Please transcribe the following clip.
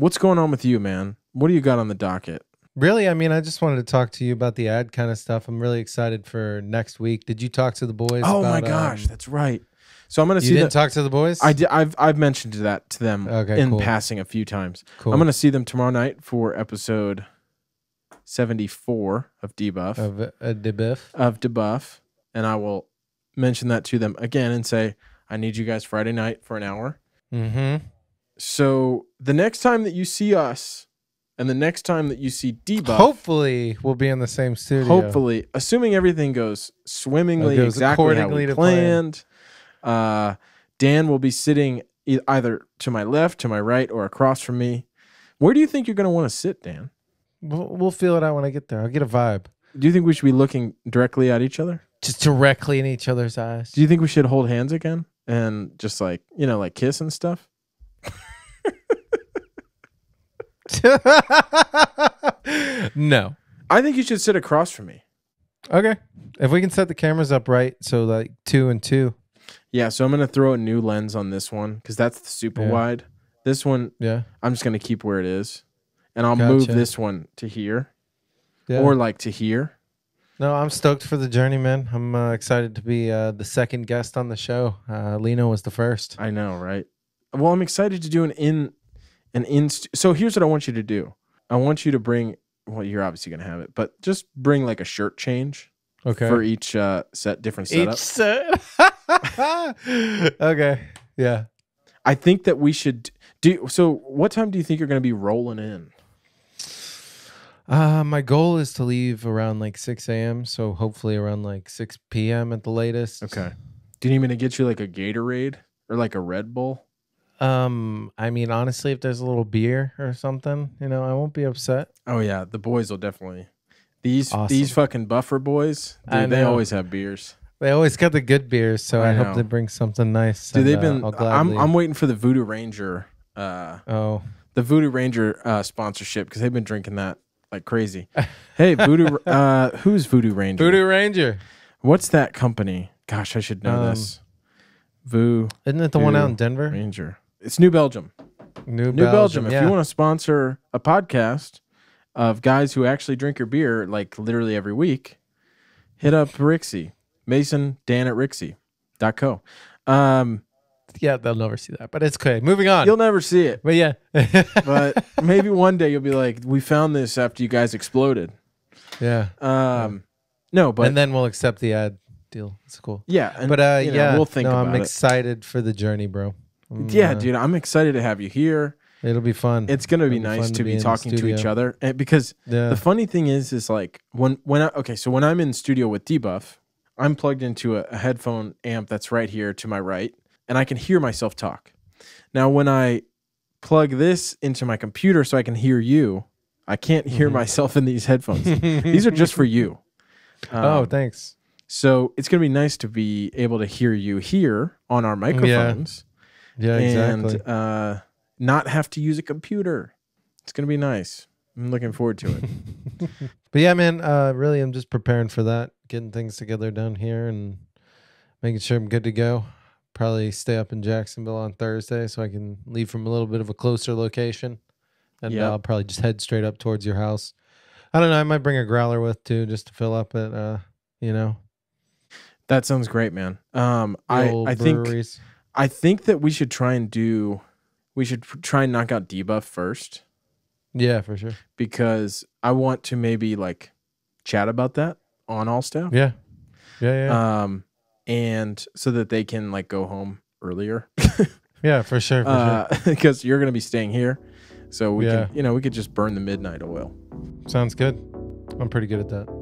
what's going on with you, man? What do you got on the docket? Really, I mean, I just wanted to talk to you about the ad kind of stuff. I'm really excited for next week. Did you talk to the boys? Oh my gosh, um, that's right. So I'm gonna you see didn't them. talk to the boys. I did, I've I've mentioned that to them Okay, in cool. passing a few times. Cool. I'm gonna see them tomorrow night for episode 74 of Debuff of uh, debuff. of Debuff, and I will mention that to them again and say I need you guys Friday night for an hour. Mm-hmm. So the next time that you see us, and the next time that you see Debuff, Hopefully, we'll be in the same studio. hopefully, assuming everything goes swimmingly, goes exactly how we to plan. planned, uh, Dan will be sitting e- either to my left, to my right, or across from me. Where do you think you're going to want to sit, Dan? We'll, we'll feel it out when I get there. I'll get a vibe. Do you think we should be looking directly at each other? Just directly in each other's eyes. Do you think we should hold hands again and just like you know, like kiss and stuff? no. I think you should sit across from me. Okay. If we can set the cameras up right, so like two and two. Yeah, so I'm gonna throw a new lens on this one because that's the super Yeah. wide. This one, Yeah. I'm just gonna keep where it is, and I'll move this one to here Yeah. or like to here. no, I'm stoked for the journey, man. I'm uh, excited to be uh, the second guest on the show. Uh, Lino was the first. I know, right? Well, I'm excited to do an in, an in. St- so here's what I want you to do. I want you to bring. Well, you're obviously gonna have it, but just bring like a shirt change Okay. for each uh, set, different setup. Each set. okay. Yeah. I think that we should do. So, what time do you think you're gonna be rolling in? Uh, my goal is to leave around like 6 a.m. So hopefully around like 6 p.m. at the latest. Okay. Do you need me to get you like a Gatorade or like a Red Bull? Um, I mean, honestly, if there's a little beer or something, you know, I won't be upset. Oh yeah, the boys will definitely. These Awesome. these fucking buffer boys, I dude, they know. always have beers. They always got the good beers, so I I, know. hope they bring something nice. Dude, and, they've uh, been. I'll I'm gladly- I'm waiting for the Voodoo Ranger, uh, oh, the Voodoo Ranger uh, sponsorship because they've been drinking that like crazy. hey, Voodoo, uh, who's Voodoo Ranger? Voodoo Ranger. What's that company? Gosh, I should know Um, this. Voodoo Isn't it the one out in Denver? Ranger. It's New Belgium. New, New Belgium. If yeah. you want to sponsor a podcast of guys who actually drink your beer like literally every week, hit up Rixey. Mason Dan at Rixey.co. Um, yeah, they'll never see that, but it's okay. Moving on. you'll never see it, but yeah, but maybe one day you'll be like, we found this after you guys exploded. yeah. Um, no, but and then we'll accept the ad deal. It's cool. yeah, and, But uh, you know, yeah, we'll think no, I'm it. excited for the journey, bro. Yeah, uh, dude, I'm excited to have you here. it'll be fun. It's gonna be be nice to to be be talking to each other, and because yeah, The funny thing is, is like when when I, okay, so when I'm in studio with Debuff, I'm plugged into a, a headphone amp that's right here to my right, and I can hear myself talk. Now, when I plug this into my computer so I can hear you, I can't hear Mhm. myself in these headphones. these are just for you. oh, Um, thanks. so it's gonna be nice to be able to hear you here on our microphones Yeah, exactly. and uh, not have to use a computer. It's gonna be nice. I'm looking forward to it. But yeah, man, uh, really, I'm just preparing for that, getting things together down here and making sure I'm good to go. Probably stay up in Jacksonville on Thursday so I can leave from a little bit of a closer location. And Yep. uh, I'll probably just head straight up towards your house. I don't know. I might bring a growler with too, just to fill up it. Uh, you know, That sounds great, man. Um, I I think breweries. I think that we should try and do, we should try and knock out debuff first Yeah, for sure. because I want to maybe like chat about that on all staff. Yeah, yeah, yeah, Um, and so that they can like go home earlier yeah, for sure, for uh, because you're gonna be staying here, so we Yeah. can you know we could just burn the midnight oil. Sounds good. I'm pretty good at that.